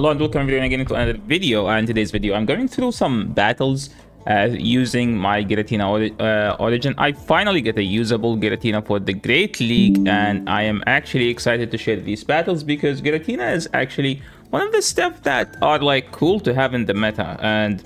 Hello and welcome everyone again to another video and today's video I'm going through some battles uh, using my Giratina uh, origin. I finally get a usable Giratina for the Great League and I am actually excited to share these battles because Giratina is actually one of the stuff that are like cool to have in the meta and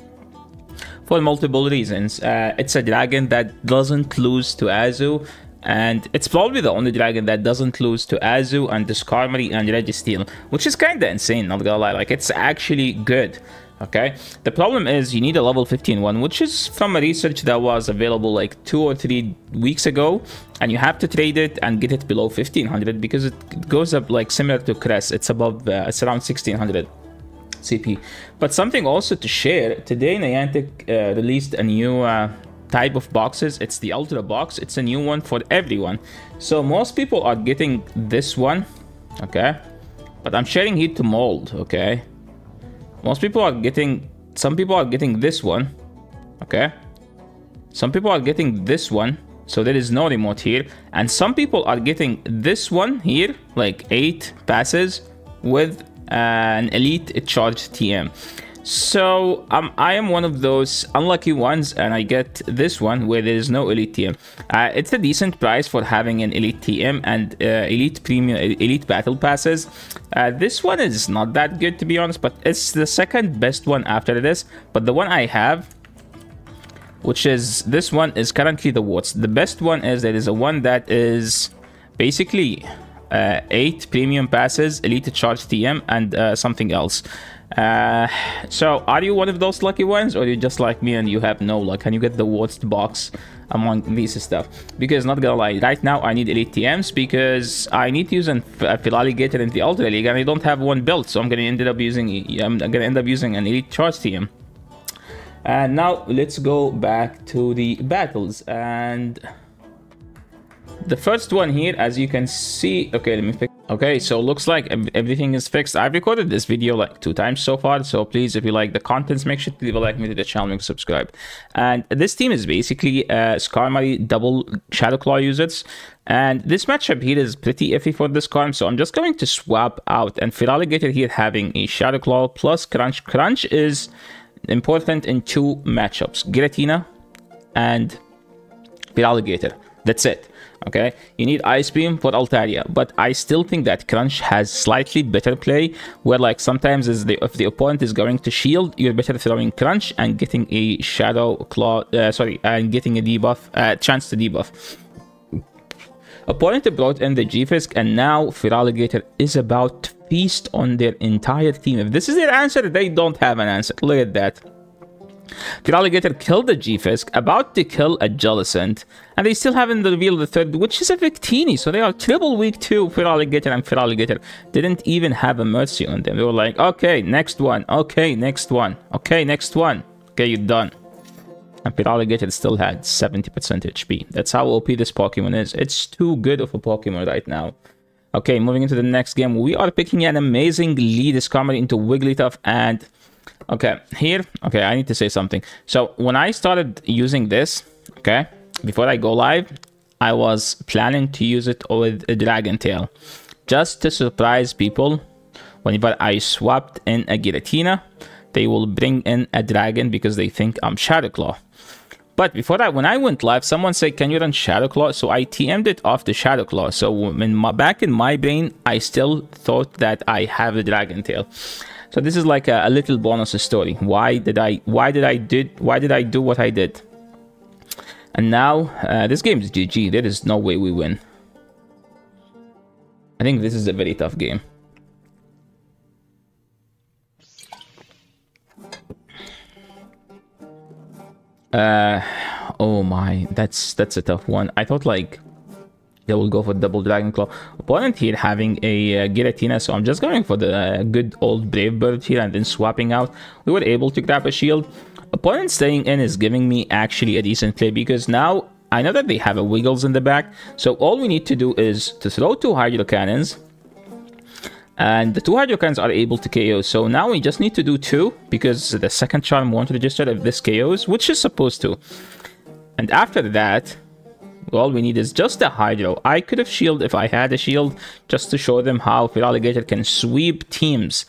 for multiple reasons. Uh, it's a dragon that doesn't lose to Azu and it's probably the only dragon that doesn't lose to Azu and Skarmory and Registeel, which is kinda insane, not gonna lie, like it's actually good. Okay, the problem is you need a level 15 one, which is from a research that was available like two or three weeks ago, and you have to trade it and get it below 1500 because it goes up like similar to Cress, it's above, uh, it's around 1600. CP. But something also to share, today Niantic uh, released a new uh, type of boxes. It's the Ultra box. It's a new one for everyone. So most people are getting this one, okay? But I'm sharing it to mold, okay? Most people are getting, some people are getting this one, okay? Some people are getting this one, so there is no remote here. And some people are getting this one here, like 8 passes with uh, an elite charge TM. So um, I am one of those unlucky ones and I get this one where there is no Elite TM. Uh, it's a decent price for having an Elite TM and uh, Elite Premium, Elite Battle Passes. Uh, this one is not that good to be honest, but it's the second best one after this. But the one I have, which is this one, is currently the worst. The best one is there is a one that is basically uh, 8 premium passes, Elite Charge TM, and uh, something else. Uh, so, are you one of those lucky ones, or you just like me and you have no luck and you get the worst box among these stuff? Because, not gonna lie, right now I need Elite TMs because I need to use a Feraligatr in the Ultra League and I don't have one built, so I'm gonna end up using I'm gonna end up using an Elite Charge TM. And now let's go back to the battles and the first one here as you can see okay let me fix okay so looks like everything is fixed. I've recorded this video like two times so far so please if you like the contents make sure to leave a like me to the channel and subscribe. And this team is basically uh skarmory double shadow claw users. And this matchup here is pretty iffy for this card so i'm just going to swap out. And Feraligatr here having a shadow claw plus crunch. Crunch is important in two matchups. Giratina and Feraligatr that's it okay? You need ice beam for altaria but i still think that crunch has slightly better play where like sometimes is the if the opponent is going to shield you're better throwing crunch and getting a shadow claw uh, sorry and getting a debuff uh, chance to debuff. Opponent brought in the G-Fisk and now Feraligatr is about to feast on their entire team. If this is their answer they don't have an answer. Look at that Feraligatr killed the G-Fisk, about to kill a Jellicent, and they still haven't revealed the third, which is a Victini, so they are triple weak too, Feraligatr and Feraligatr didn't even have a mercy on them. They were like, okay, next one, okay, next one, okay, next one, okay, you're done. And Feraligatr still had 70% HP. That's how OP this Pokemon is. It's too good of a Pokemon right now. Okay, moving into the next game, we are picking an amazing lead Skarmory into Wigglytuff and Okay, here, okay, I need to say something. So when I started using this, okay, before I go live, I was planning to use it with a Dragon Tail. Just to surprise people, whenever I swapped in a Giratina, they will bring in a dragon because they think I'm Shadow Claw. But before that, when I went live, someone said, can you run Shadow Claw? So I TM'd it off the Shadow Claw. So in my, back in my brain, I still thought that I have a Dragon Tail. So this is like a, a little bonus story. Why did I why did I did why did I do what I did? And now uh, this game is GG. There is no way we win. I think this is a very tough game. Uh, oh my, that's that's a tough one. I thought like they will go for double Dragon Claw. Opponent here having a uh, Giratina, so I'm just going for the uh, good old Brave Bird here and then swapping out. We were able to grab a shield. Opponent staying in is giving me actually a decent play because now I know that they have a Wiggles in the back. So all we need to do is to throw two Hydro Cannons. And the two Hydro Cannons are able to KO. So now we just need to do two because the second charm won't register if this KOs, which is supposed to. And after that, all we need is just a Hydro. I could have shield if I had a shield, just to show them how Feraligatr can sweep teams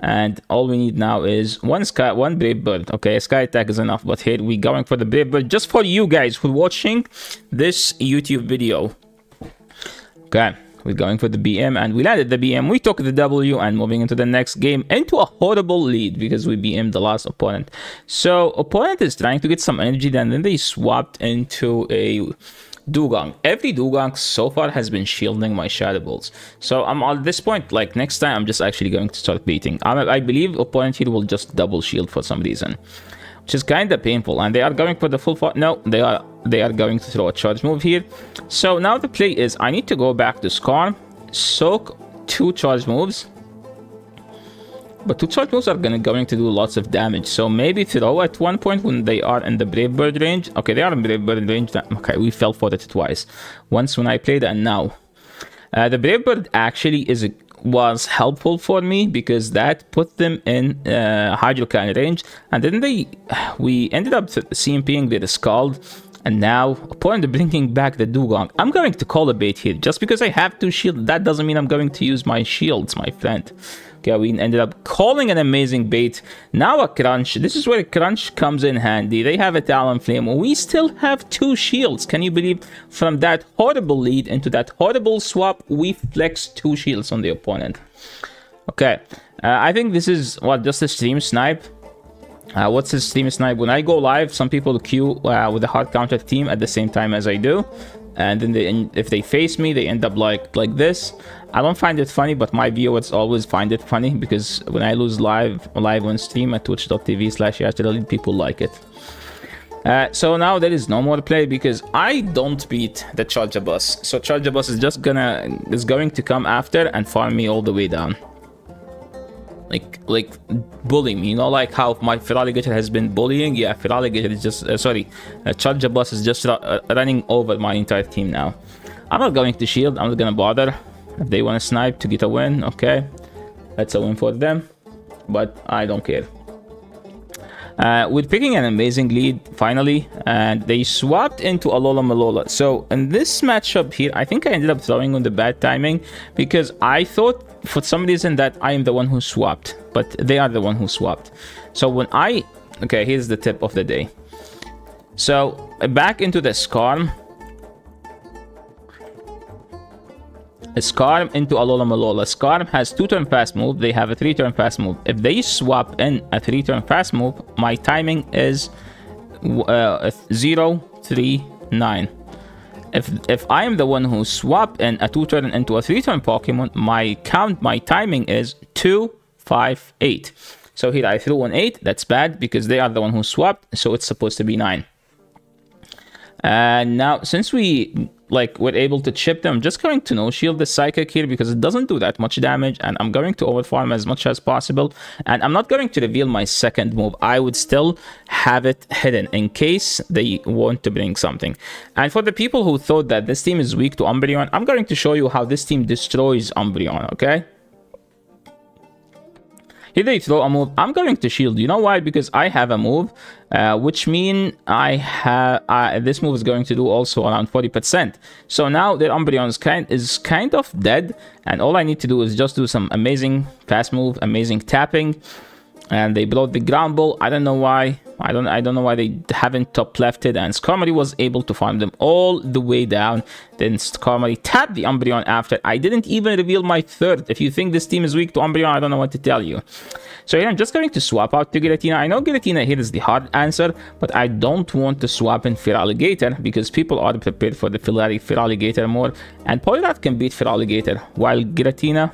And all we need now is one sky, one brave bird. Okay, sky attack is enough, but here we going for the brave bird just for you guys who are watching this YouTube video. Okay. We're going for the BM and we landed the BM. We took the W and moving into the next game into a horrible lead because we BM the last opponent. So opponent is trying to get some energy and then they swapped into a Dewgong. Every Dewgong so far has been shielding my Shadow Balls. So I'm at this point, like next time, I'm just actually going to start beating. I, I believe opponent here will just double shield for some reason. Which is kind of painful. And they are going for the full. No, they are they are going to throw a charge move here. So now the play is I need to go back to Skarm, soak two charge moves. But two charge moves are gonna going to do lots of damage. So maybe throw at one point when they are in the Brave Bird range. Okay, they are in Brave Bird range. Okay, we fell for it twice. Once when I played and now. Uh, the Brave Bird actually is a, was helpful for me because that put them in uh, Hydrocan range. And then they, we ended up CMPing a Scald and now, upon bringing back the Dewgong, I'm going to call a bait here. Just because I have two shields, that doesn't mean I'm going to use my shields, my friend. We ended up calling an amazing bait. Now a Crunch. This is where Crunch comes in handy. They have a Talonflame. We still have two shields. Can you believe? From that horrible lead into that horrible swap, we flex two shields on the opponent. Okay, uh, I think this is, what, just a stream snipe? Uh, what's his stream snipe? When I go live, some people queue uh, with the hard counter team at the same time as I do. And then they, if they face me, they end up like like this. I don't find it funny, but my viewers always find it funny because when I lose live live on stream at twitch.tv slash people like it. Uh, so now there is no more play because I don't beat the Charjabug. So Charjabug is just gonna is going to come after and farm me all the way down like like bullying. Me you know like how my Feraligatr has been bullying? Yeah Feraligatr is just uh, sorry uh, Charjabug is just uh, running over my entire team now. I'm not going to shield. I'm not gonna bother. If they want to snipe to get a win okay. That's a win for them but I don't care uh, we're picking an amazing lead finally, and they swapped into Alola Malola. So in this matchup here, I think I ended up throwing on the bad timing because I thought for some reason that I am the one who swapped, but they are the one who swapped. So when I... Okay, here's the tip of the day. So back into the Skarm. Skarm into Alola Malola. Skarm has two turn fast move. They have a three turn fast move. If they swap in a three turn fast move, my timing is uh, 0, 3, 9. If if I am the one who swap in a two turn into a three turn Pokemon, my count, my timing is 2, 5, 8. So here I threw an 8. That's bad because they are the one who swapped. So it's supposed to be 9. And now, since we like we're able to chip them, I'm just going to no shield the psychic here because it doesn't do that much damage and I'm going to overfarm as much as possible and I'm not going to reveal my second move. I would still have it hidden in case they want to bring something. And for the people who thought that this team is weak to Umbreon, I'm going to show you how this team destroys Umbreon, okay? Here they throw a move. I'm going to shield. You know why? Because I have a move, uh, which mean I have uh, this move is going to do also around 40%. So now the Umbreon is kind is kind of dead, and all I need to do is just do some amazing fast move, amazing tapping, and they brought the ground ball. I don't know why. I don't I don't know why they haven't top left it and Skarmory was able to farm them all the way down. Then Skarmory tapped the Umbreon after. I didn't even reveal my third. If you think this team is weak to Umbreon, I don't know what to tell you. So here I'm just going to swap out to Giratina. I know Giratina here is the hard answer, but I don't want to swap in Feraligatr because people are prepared for the Feraligatr more. And Poliwrath can beat Feraligatr while Giratina,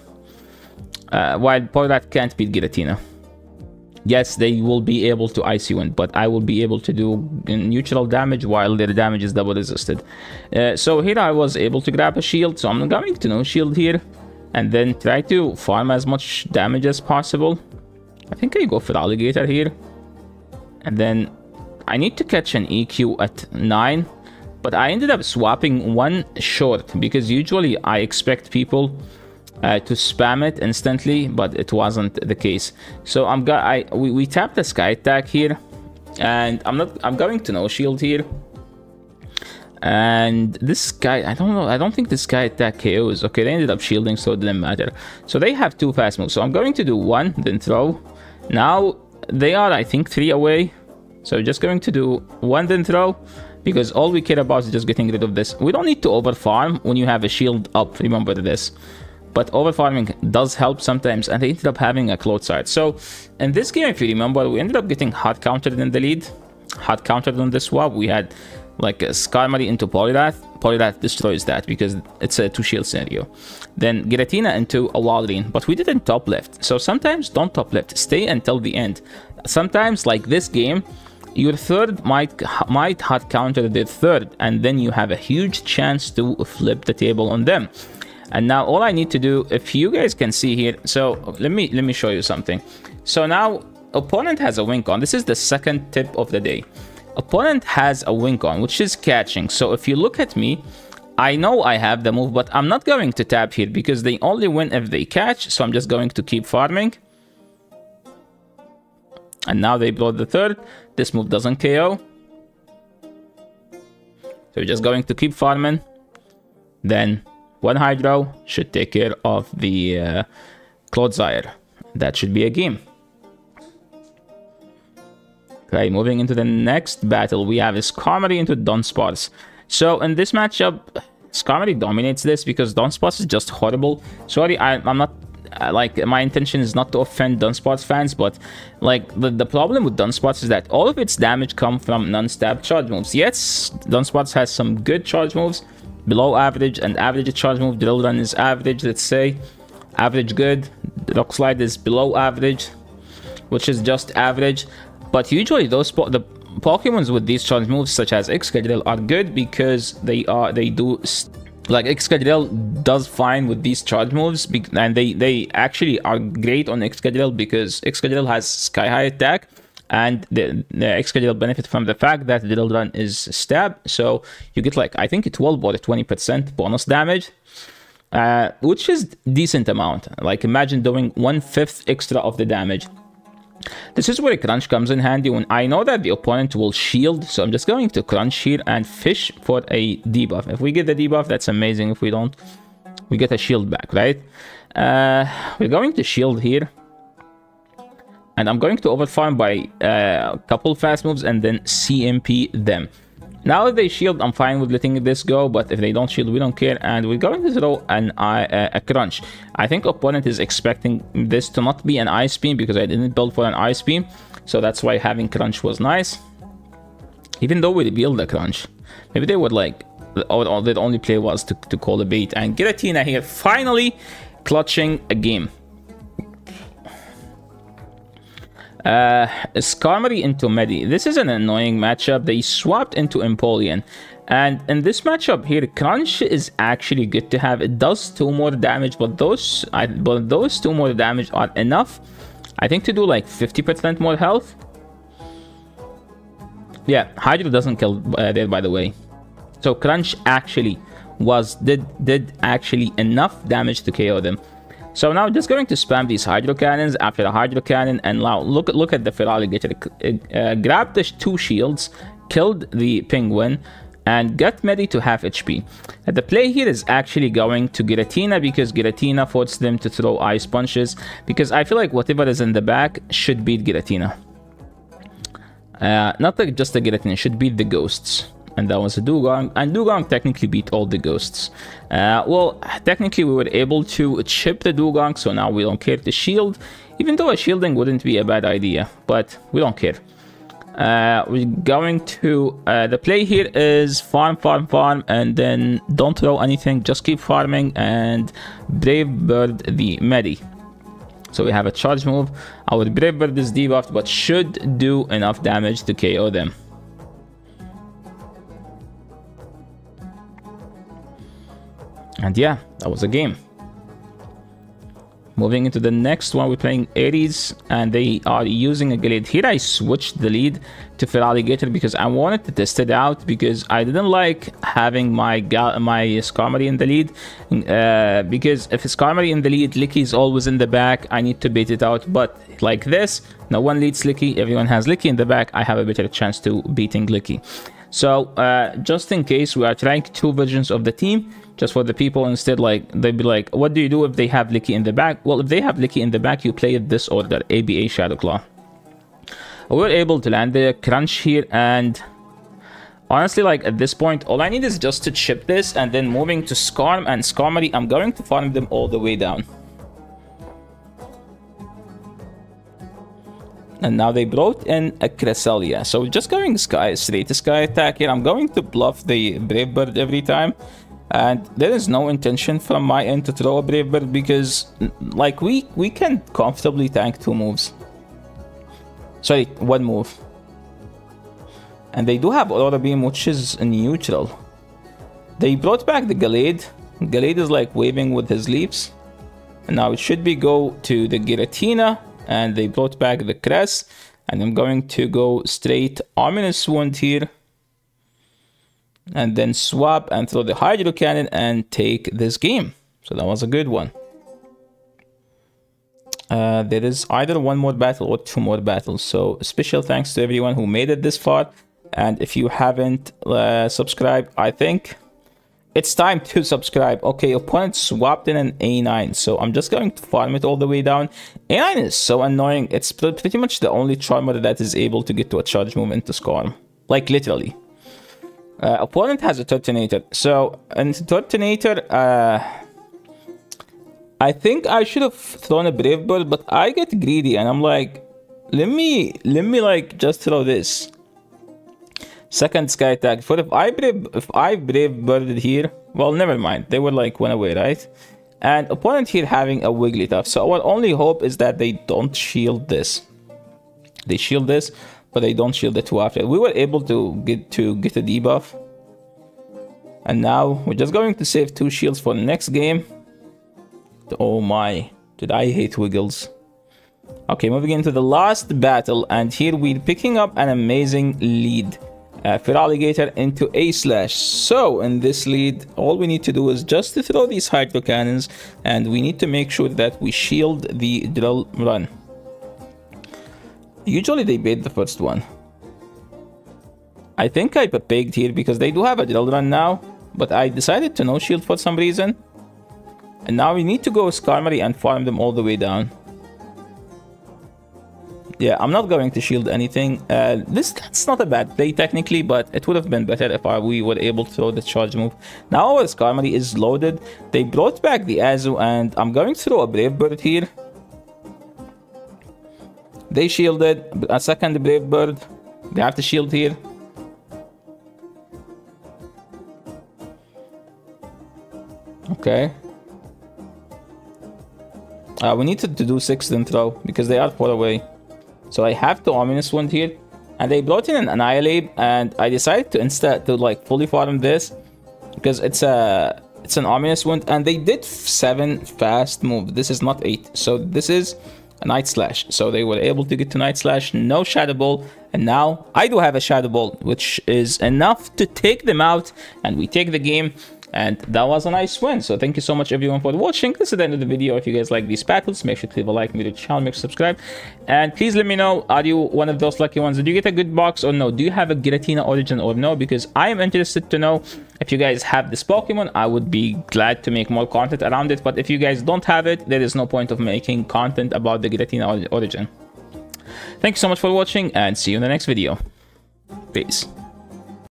uh, while Poliwrath can't beat Giratina yes, they will be able to IC win, but I will be able to do neutral damage while their damage is double resisted. Uh, so here I was able to grab a shield, so I'm going to no shield here, and then try to farm as much damage as possible. I think I go for alligator here, and then I need to catch an EQ at 9, but I ended up swapping one short, because usually I expect people uh, to spam it instantly, but it wasn't the case. So I'm got I we, we tap the sky attack here, and I'm not I'm going to no shield here. And this guy, I don't know, I don't think this guy attacked KOs. Okay, they ended up shielding, so it didn't matter. So they have two fast moves. So I'm going to do one, then throw. Now they are, I think, three away. So just going to do one, then throw. Because all we care about is just getting rid of this. We don't need to overfarm when you have a shield up, remember this. But overfarming does help sometimes, and they ended up having a Clodsire. So in this game, if you remember, we ended up getting hot countered in the lead. hot countered on the swap. We had like a Skarmory into Poliwrath. Poliwrath destroys that because it's a two shield scenario. Then Giratina into a Walrein, but we didn't top left. So sometimes don't top left, stay until the end. Sometimes like this game, your third might might hot counter the third, and then you have a huge chance to flip the table on them. And now all I need to do, if you guys can see here, so let me let me show you something. So now opponent has a wink on. This is the second tip of the day. Opponent has a wink on, which is catching. So if you look at me, I know I have the move, but I'm not going to tap here because they only win if they catch. So I'm just going to keep farming. And now they blow the third. This move doesn't KO. So we're just going to keep farming. Then one Hydro should take care of the uh, Clodsire. That should be a game. Okay, moving into the next battle, we have Skarmory into Dunsparce. So in this matchup, Skarmory dominates this because Dunsparce is just horrible. Sorry, I, am not uh, like my intention is not to offend Dunsparce fans, but like the, the problem with Dunsparce is that all of its damage come from non-stab charge moves. Yes, Dunsparce has some good charge moves, below average, and average charge move. Drill Run is average, let's say. Average good. Rock Slide is below average, which is just average. But usually those the Pokemons with these charge moves such as Excadrill are good because they are they do like Excadrill does fine with these charge moves and they they actually are great on Excadrill because Excadrill has sky high attack and the, the Excadrill benefit from the fact that Drill Run is stab so you get like I think 12 or 20% bonus damage uh, which is decent amount like imagine doing one fifth extra of the damage this is where a crunch comes in handy when I know that the opponent will shield. So I'm just going to crunch here and fish for a debuff. If we get the debuff, that's amazing. If we don't, we get a shield back, right? Uh, we're going to shield here. And I'm going to overfarm by uh, a couple fast moves and then CMP them. Now if they shield, I'm fine with letting this go, but if they don't shield, we don't care, and we're going to throw an uh, a crunch. I think opponent is expecting this to not be an ice beam because I didn't build for an ice beam, so that's why having crunch was nice. Even though we build the crunch, maybe they would like, all, the only play was to, to call a bait, and get Giratina here finally clutching a game. Uh, Skarmory into Medi. This is an annoying matchup. They swapped into Empoleon. And in this matchup here, Crunch is actually good to have. It does two more damage, but those, I, but those two more damage are enough. I think to do like 50% more health. Yeah, Hydro doesn't kill uh, there, by the way. So Crunch actually was did did actually enough damage to KO them. So now just going to spam these hydro cannons after the hydro cannon and now look look at the Feraligatr. Uh, uh, grabbed the two shields, killed the penguin, and got Medi to half HP. The play here is actually going to Giratina because Giratina forced them to throw ice punches because I feel like whatever is in the back should beat Giratina. Uh, not just the Giratina, should beat the ghosts and that was a Dewgong, and Dewgong technically beat all the ghosts. Uh, well, technically we were able to chip the Dewgong, so now we don't care to shield, even though a shielding wouldn't be a bad idea, but we don't care. Uh, we're going to, uh, the play here is farm, farm, farm, and then don't throw anything, just keep farming, and Brave Bird the Medi. So we have a charge move, our Brave Bird is debuffed, but should do enough damage to KO them. And yeah, that was a game. Moving into the next one, we're playing Aries, and they are using a Gallade. Here I switched the lead to Feraligatr because I wanted to test it out because I didn't like having my my Skarmory in the lead. Uh, because if Skarmory in the lead, Licky is always in the back. I need to beat it out. But like this, no one leads Licky. Everyone has Licky in the back. I have a better chance to beating Licky. So uh, just in case we are trying two versions of the team, just for the people instead, like they'd be like, what do you do if they have Licky in the back? Well, if they have Licky in the back, you play it this order, ABA Shadowclaw. We were able to land the crunch here and honestly like at this point all I need is just to chip this and then moving to Skarm and Skarmory I'm going to farm them all the way down. And now they brought in a Cresselia. So just going sky straight to sky attack here. I'm going to bluff the Brave Bird every time. And there is no intention from my end to throw a Brave Bird because like we, we can comfortably tank two moves. Sorry, one move. And they do have Aurora Beam which is neutral. They brought back the Gallade. Gallade is like waving with his leaves. And now it should be go to the Giratina and they brought back the crest and I'm going to go straight ominous wind here and then swap and throw the hydro cannon and take this game. So that was a good one. Uh, there is either one more battle or two more battles so special thanks to everyone who made it this far and if you haven't uh, subscribed i think it's time to subscribe. Okay, opponent swapped in an A9, so I'm just going to farm it all the way down. A9 is so annoying. It's pretty much the only Charmer that is able to get to a charge move into Skarm. Like, literally. Uh, opponent has a Turtonator. So, in Turtonator, uh, I think I should have thrown a Brave Bird, but I get greedy and I'm like, let me, let me like just throw this. Second sky attack. For if I brave if I brave birded here, well never mind. They were like went away, right? And opponent here having a Wigglytuff. So our only hope is that they don't shield this. They shield this, but they don't shield the two after. We were able to get to get a debuff. And now we're just going to save two shields for the next game. Oh my, did I hate Wiggles. Okay, moving into the last battle, and here we're picking up an amazing lead uh, Feraligatr into A slash. So in this lead, all we need to do is just to throw these hydro cannons and we need to make sure that we shield the drill run. Usually they bait the first one. I think I baked here because they do have a drill run now, but I decided to no shield for some reason. And now we need to go Skarmory and farm them all the way down. Yeah, I'm not going to shield anything. Uh, this That's not a bad play technically, but it would have been better if I, we were able to throw the charge move. Now our Skarmory is loaded. They brought back the Azu and I'm going to throw a Brave Bird here. They shielded. A second Brave Bird. They have to shield here. Okay. Uh, we need to, to do 6 then throw because they are far away. So I have the Ominous Wind here. And they brought in an Annihilape and I decided to instead to like fully farm this because it's a it's an ominous wind and they did seven fast move. This is not eight. So this is a night slash. So they were able to get to night slash no shadow ball and now i do have a shadow ball which is enough to take them out and we take the game and that was a nice win. So thank you so much everyone for watching. This is the end of the video. If you guys like these battles, make sure to leave a like, me the channel, make sure to subscribe. And please let me know, are you one of those lucky ones? Did you get a good box or no? Do you have a Giratina origin or no? Because I am interested to know if you guys have this Pokemon. I would be glad to make more content around it. But if you guys don't have it, there is no point of making content about the Giratina origin. Thank you so much for watching and see you in the next video. Peace.